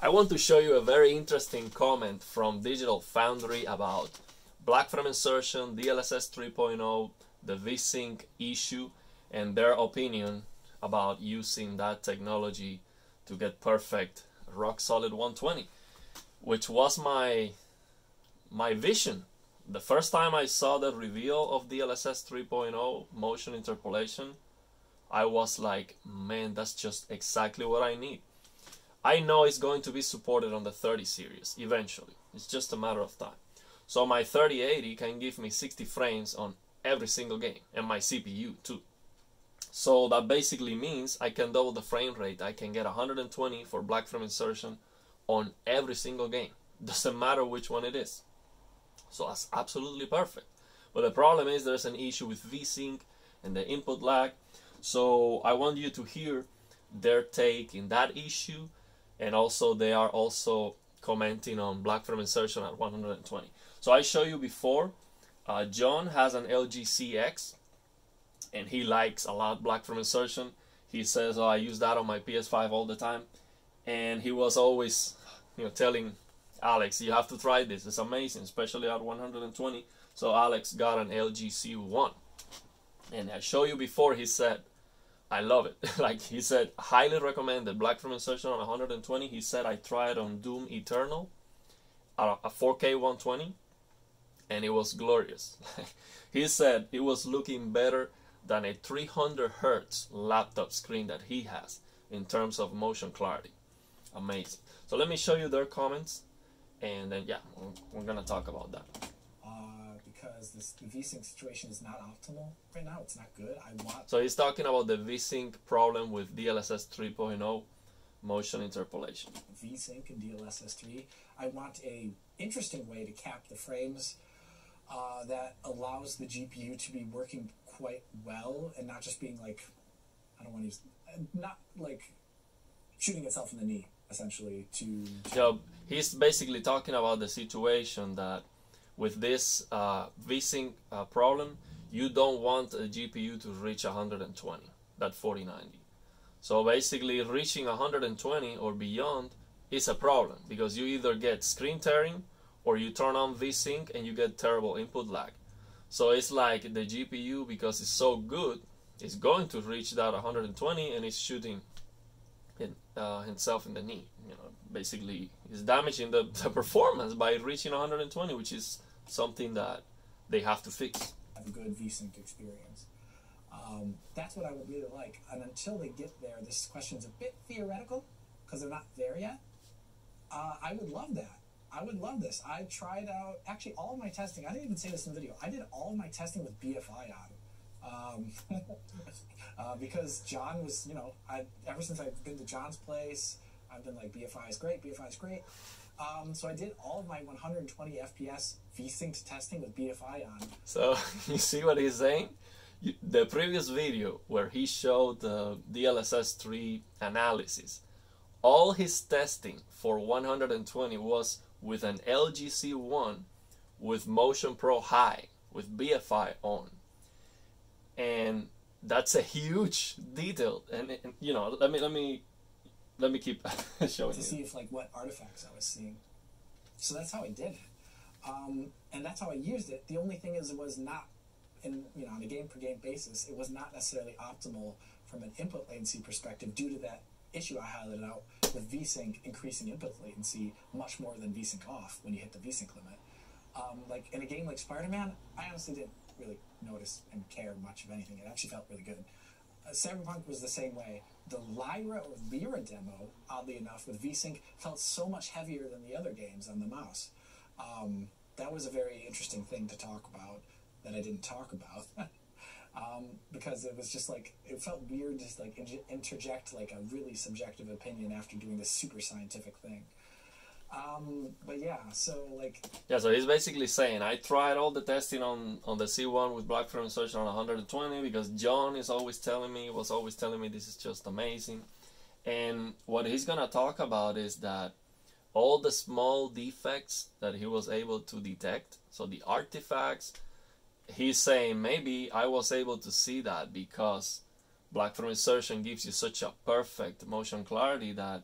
I want to show you a very interesting comment from Digital Foundry about black frame insertion, DLSS 3.0, the VSync issue, and their opinion about using that technology to get perfect rock solid 120, which was my my vision. The first time I saw the reveal of DLSS 3.0 motion interpolation, I was like, man, that's just exactly what I need. I know it's going to be supported on the 30 series eventually. It's just a matter of time. So my 3080 can give me 60 frames on every single game and my CPU too. So that basically means I can double the frame rate. I can get 120 for black frame insertion on every single game. Doesn't matter which one it is. So that's absolutely perfect. But the problem is there's an issue with VSync and the input lag. So I want you to hear their take in that issue and also they are also commenting on black frame insertion at 120 so I show you before uh, John has an LG CX and he likes a lot black frame insertion. He says oh I use that on my PS5 all the time. And he was always you know telling Alex you have to try this. It's amazing especially at 120 so Alex got an LG C1 and I show you before he said I love it. like he said, highly recommended. Black frame insertion on 120. He said I tried on Doom Eternal a 4K 120 and it was glorious. he said it was looking better than a 300 hertz laptop screen that he has in terms of motion clarity. Amazing. So let me show you their comments and then yeah, we're, we're gonna talk about that because this VSync situation is not optimal right now. It's not good. I want. So he's talking about the VSync problem with DLSS 3.0 motion interpolation. VSync and DLSS 3. I want a interesting way to cap the frames uh, that allows the GPU to be working quite well and not just being like, I don't want to use, not like shooting itself in the knee essentially to. So he's basically talking about the situation that with this uh, VSync uh, problem, you don't want a GPU to reach 120, that 4090. So basically reaching 120 or beyond is a problem because you either get screen tearing or you turn on VSync and you get terrible input lag. So it's like the GPU, because it's so good, is going to reach that 120 and it's shooting in, uh, himself in the knee. You know, basically, it's damaging the, the performance by reaching 120, which is something that they have to fix. Have a good VSync experience. Um, that's what I would really like. And until they get there, this question's a bit theoretical because they're not there yet. Uh, I would love that. I would love this. I tried out actually all of my testing. I didn't even say this in the video. I did all of my testing with BFI on. Um, uh, because John was, you know, I ever since I've been to John's place, I've been like BFI is great, BFI is great. Um, so I did all of my 120 FPS VSync testing with BFI on. So you see what he's saying? You, the previous video where he showed the DLSS 3 analysis, all his testing for 120 was with an LG C1 with Motion Pro High with BFI on. And that's a huge detail. And, and you know, let me let me let me keep showing to you. see if like what artifacts I was seeing. So that's how I did it, um, and that's how I used it. The only thing is, it was not, in you know, on a game per game basis, it was not necessarily optimal from an input latency perspective due to that issue I highlighted out with VSync increasing input latency much more than VSync off when you hit the VSync limit. Um, like in a game like Spider-Man, I honestly didn't really notice and care much of anything. It actually felt really good. Uh, Cyberpunk was the same way. The Lyra or Lyra demo, oddly enough, with VSync, felt so much heavier than the other games on the mouse. Um, that was a very interesting thing to talk about that I didn't talk about. um, because it was just like, it felt weird to like interject like a really subjective opinion after doing this super scientific thing. Um, but yeah, so like. Yeah, so he's basically saying I tried all the testing on on the C1 with black frame insertion on 120 because John is always telling me was always telling me this is just amazing, and what he's gonna talk about is that all the small defects that he was able to detect, so the artifacts, he's saying maybe I was able to see that because black frame insertion gives you such a perfect motion clarity that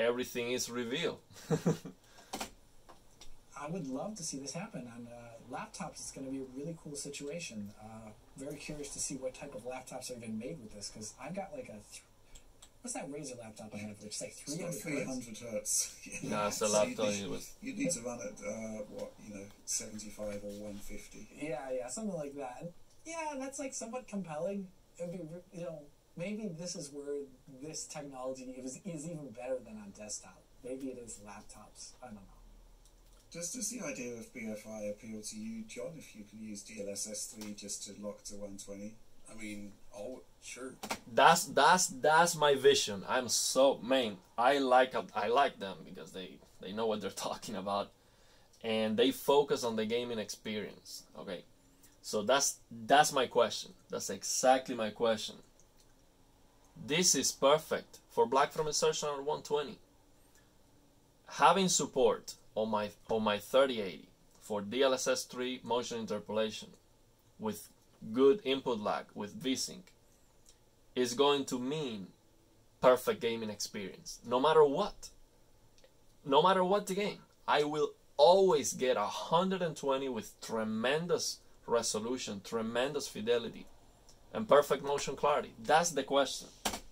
everything is revealed. I would love to see this happen on uh, laptops. It's going to be a really cool situation. Uh, very curious to see what type of laptops are even made with this because I've got like a th- what's that Razer laptop I have? It's like It's got 300 300 hertz. No, it's a So laptop. You need, It was you need to run at uh, what you know, 75 or 150. Yeah, yeah, something like that. And yeah, that's like somewhat compelling. It'd be, you know, maybe this is where this technology is, is even better than on desktop. Maybe it is laptops. I don't know. Does, does the idea of BFI appeal to you, John? If you can use DLSS 3 just to lock to 120? I mean, oh, sure. that's that's that's my vision. I'm so man. I like I like them because they they know what they're talking about, and they focus on the gaming experience. Okay, so that's that's my question. That's exactly my question. This is perfect for Black frame Insertion on 120. Having support on my on my 3080 for DLSS 3 motion interpolation with good input lag with VSync is going to mean perfect gaming experience. No matter what no matter what the game i will always get 120 with tremendous resolution tremendous fidelity and perfect motion clarity. That's the question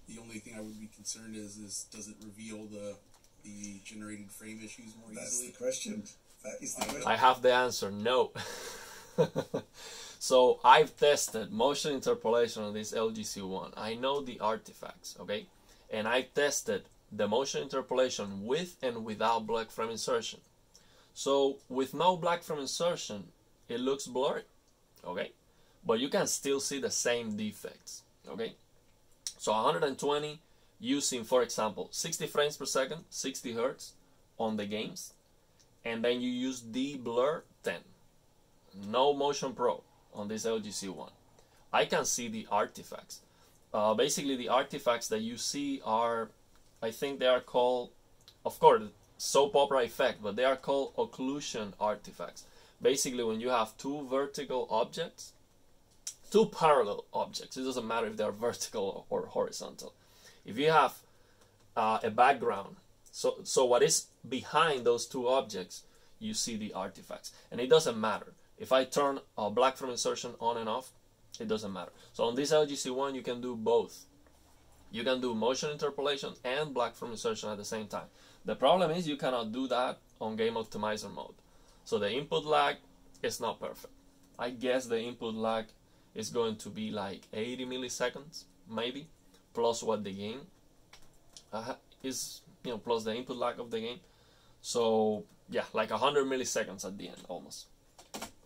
The only thing I would be concerned is, is does it reveal the the generated frame issues more That's easily? the question. That is the question. i have the answer no so i've tested motion interpolation on this lgc1 i know the artifacts okay and i tested the motion interpolation with and without black frame insertion so with no black frame insertion it looks blurry okay but you can still see the same defects okay so 120 using for example 60 frames per second 60 hertz on the games and then you use the blur 10 no motion pro on this lgc one. I can see the artifacts. Uh, basically the artifacts that you see are i think they are called of course soap opera effect but they are called occlusion artifacts. Basically when you have two vertical objects two parallel objects. It doesn't matter if they are vertical or horizontal. If you have uh, a background so so what is behind those two objects you see the artifacts. And it doesn't matter. If i turn black frame insertion on and off it doesn't matter. So on this lgc one you can do both. You can do motion interpolation and black frame insertion at the same time. The problem is you cannot do that on game optimizer mode. So the input lag is not perfect. I guess the input lag is going to be like 80 milliseconds maybe plus what the game uh, is you know plus the input lag of the game so yeah like 100 milliseconds at the end almost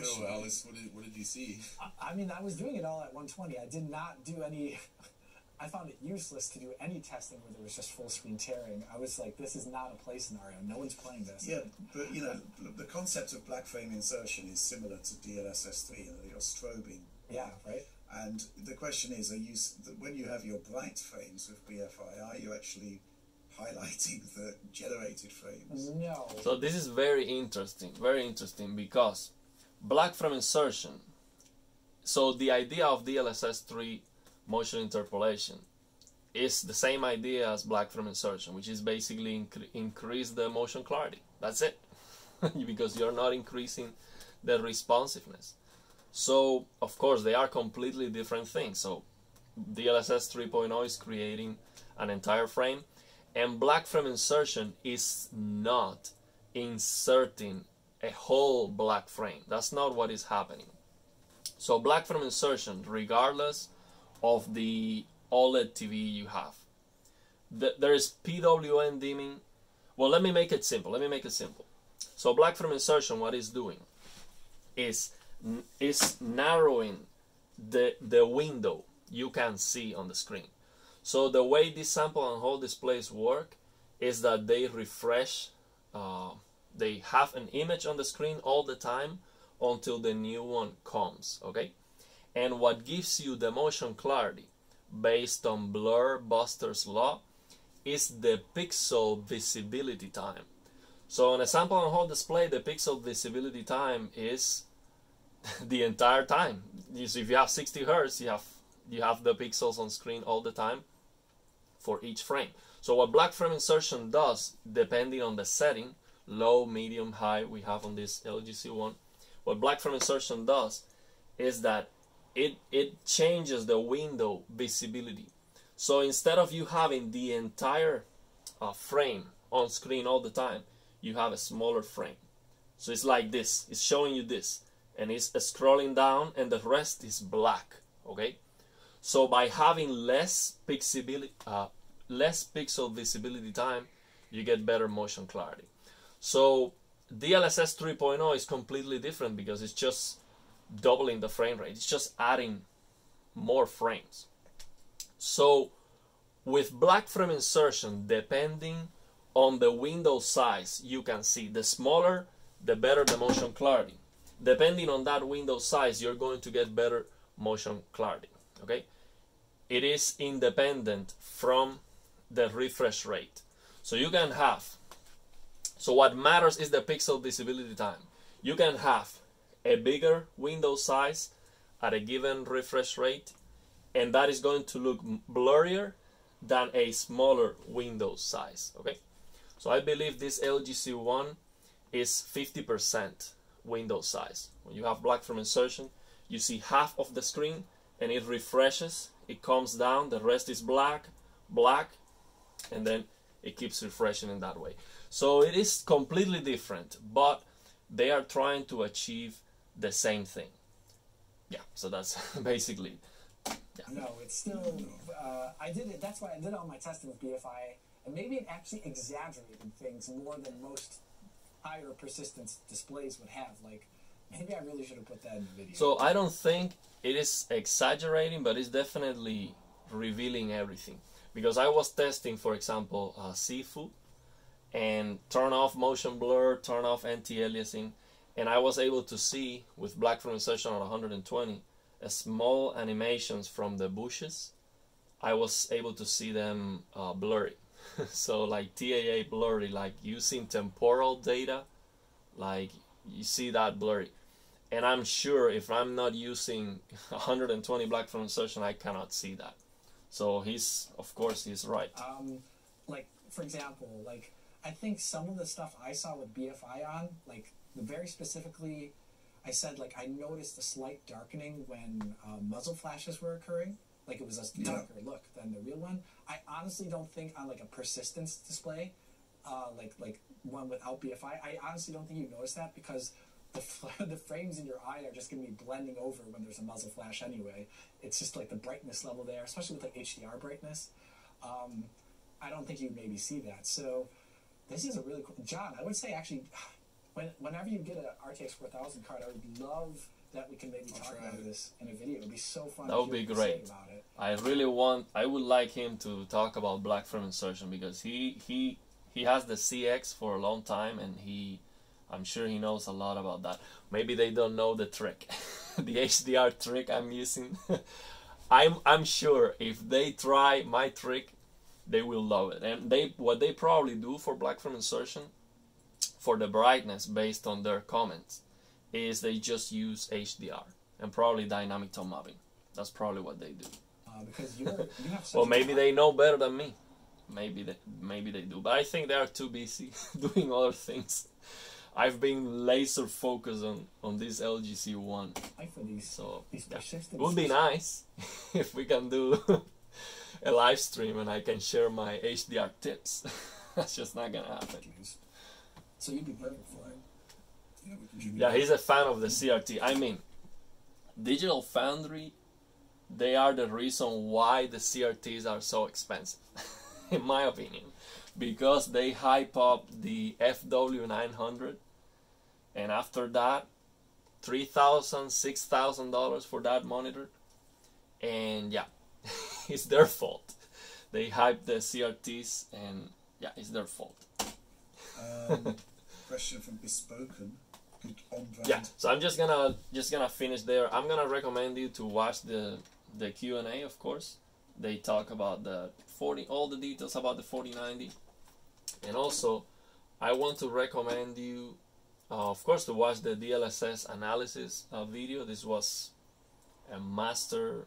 Oh, Alex, what did, what did you see? I, I mean, I was doing it all at 120. I did not do any. I found it useless to do any testing where there was just full screen tearing. I was like, this is not a play scenario. No one's playing this. Yeah, but you know, the concept of black frame insertion is similar to DLSS 3 in that you're strobing. Yeah, right? And the question is, are you when you have your bright frames with BFI, are you actually highlighting the generated frames? No. So this is very interesting, very interesting because black frame insertion. So the idea of DLSS 3 motion interpolation is the same idea as black frame insertion, which is basically incre- increase the motion clarity. That's it, because you're not increasing the responsiveness. So of course they are completely different things. So DLSS 3.0 is creating an entire frame, and black frame insertion is not inserting a whole black frame. That's not what is happening. So black frame insertion, regardless of the OLED TV you have, th- there is PWM dimming. Well, let me make it simple. Let me make it simple. So black frame insertion, what it's doing is is narrowing the the window you can see on the screen. So the way these sample and hold displays work is that they refresh. Uh, they have an image on the screen all the time until the new one comes. Okay, and what gives you the motion clarity based on Blur Buster's law is the pixel visibility time. So on a sample and hold display, the pixel visibility time is the entire time. See, if you have 60 hertz, you have you have the pixels on screen all the time for each frame. So what black frame insertion does, depending on the setting, low, medium, high we have on this LGC one, what black frame insertion does is that it it changes the window visibility. So instead of you having the entire uh, frame on screen all the time, you have a smaller frame. So it's like this. It's showing you this, and it's scrolling down, and the rest is black. Okay. So by having less pixelability, uh, less pixel visibility time, you get better motion clarity. So DLSS 3.0 is completely different because it's just doubling the frame rate. It's just adding more frames. So with black frame insertion, depending on the window size, you can see the smaller, the better the motion clarity. Depending on that window size, you're going to get better motion clarity. Okay, it is independent from the refresh rate. So you can have. So what matters is the pixel visibility time. You can have a bigger window size at a given refresh rate, and that is going to look blurrier than a smaller window size. Okay, so I believe this LGC one is 50% window size. When you have black frame insertion, you see half of the screen and it refreshes, it comes down, the rest is black, black, and then it keeps refreshing in that way. So it is completely different, but they are trying to achieve the same thing. Yeah, so that's basically. Yeah. No, it's still. Uh, I did it. That's why I did all my testing with BFI, and maybe it actually exaggerated things more than most higher persistence displays would have. Like, maybe I really should have put that in the video. So I don't think it is exaggerating, but it's definitely revealing everything. Because I was testing, for example, uh, Sifu, and turn off motion blur, turn off anti-aliasing, and I was able to see with black frame insertion at 120 a small animations from the bushes. I was able to see them uh, blurry. so like TAA blurry, like using temporal data, like you see that blurry. And I'm sure if I'm not using 120 black frame insertion, I cannot see that. So he's, of course, he's right. Um, like for example, like I think some of the stuff I saw with BFI on, like the very specifically, I said like I noticed a slight darkening when uh, muzzle flashes were occurring. Like it was a darker yeah. look than the real one. I honestly don't think on like a persistence display, uh, like like one without BFI, I honestly don't think you notice that because the the frames in your eye are just going to be blending over when there's a muzzle flash anyway. It's just like the brightness level there, especially with like HDR brightness. Um, I don't think you'd maybe see that. So this is a really cool. John, I would say actually when, whenever you get an RTX 4000 card, I would love that we can maybe I'll talk about it. this in a video. It'd be so fun. That would be great. I really want. I would like him to talk about black frame insertion because he he he has the CX for a long time and he. I'm sure he knows a lot about that. Maybe they don't know the trick, the HDR trick I'm using. I'm I'm sure if they try my trick, they will love it. And they what they probably do for black frame insertion for the brightness based on their comments is they just use HDR and probably dynamic tone mapping. That's probably what they do. Uh, because you're, you have well, maybe they know better than me. Maybe they, maybe they do, but I think they are too busy doing other things. I've been laser focused on on this LGC one. So yeah. it would be nice if we can do a live stream and I can share my HDR tips. That's just not gonna happen. So you'd be perfect for it. Yeah, he's a fan of the CRT. I mean, Digital Foundry, they are the reason why the CRTs are so expensive, in my opinion, because they hype up the FW900, and after that, three thousand, six thousand dollars for that monitor, and yeah, it's their fault. They hype the CRTs, and yeah, it's their fault. Um, question from Bespoken. Yeah, so I'm just gonna just gonna finish there. I'm gonna recommend you to watch the the Q and A. Of course, they talk about the 40 all the details about the 4090, and also I want to recommend you, uh, of course, to watch the DLSS analysis uh, video. This was a master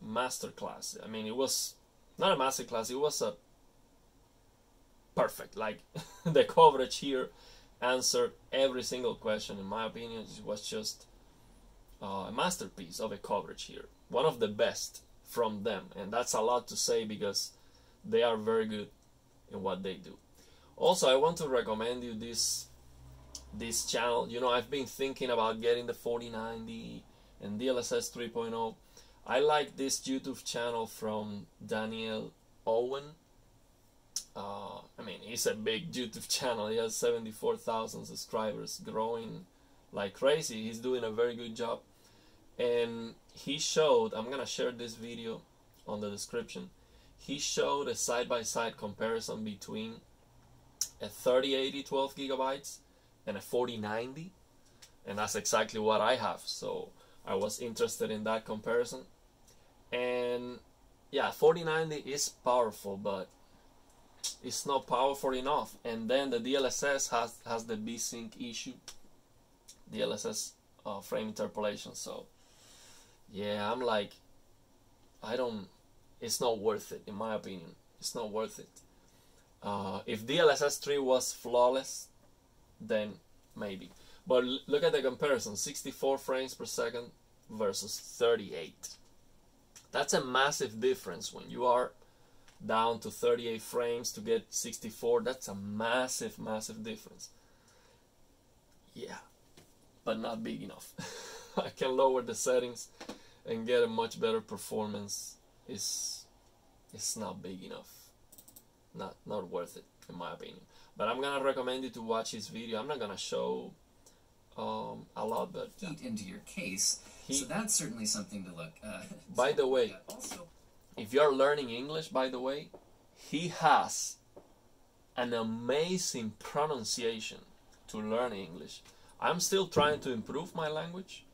master class. I mean, it was not a master class. It was a perfect. Like the coverage here answered every single question. In my opinion, it was just uh, a masterpiece of a coverage here. One of the best from them, and that's a lot to say because they are very good in what they do. Also, I want to recommend you this this channel. You know, I've been thinking about getting the 4090 and DLSS 3.0. I like this YouTube channel from Daniel Owen. Uh, I mean, he's a big YouTube channel. He has 74,000 subscribers, growing like crazy. He's doing a very good job. And he showed, I'm gonna share this video on the description. He showed a side-by-side comparison between a 3080 12 gigabytes and a 4090 and that's exactly what I have so I was interested in that comparison and yeah 4090 is powerful but it's not powerful enough. And then the DLSS has has the VSync issue. DLSS uh, frame interpolation. So yeah I'm like I don't it's not worth it in my opinion. It's not worth it. Uh, if DLSS 3 was flawless, then maybe. But look at the comparison. 64 frames per second versus 38. That's a massive difference when you are down to 38 frames to get 64. That's a massive, massive difference. Yeah, but not big enough. I can lower the settings and get a much better performance. It's, it's not big enough not not worth it in my opinion but i'm gonna recommend you to watch his video i'm not gonna show um, a lot but heat into your case He- so that's certainly something to look uh, By the way- also if you're learning english by the way he has an amazing pronunciation to learn english. I'm still trying to improve my language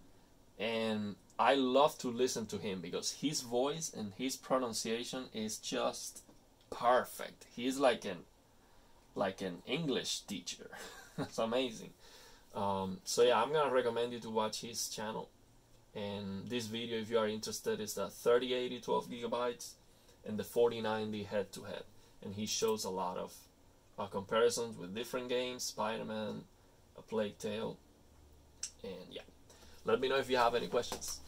and i love to listen to him because his voice and his pronunciation is just perfect. He's like an like an english teacher. It's amazing. Um, so yeah i'm gonna recommend you to watch his channel and this video if you are interested is the 3080 12 gigabytes and the 4090 head to head. And he shows a lot of uh, comparisons with different games spider-man a plague tale. And yeah let me know if you have any questions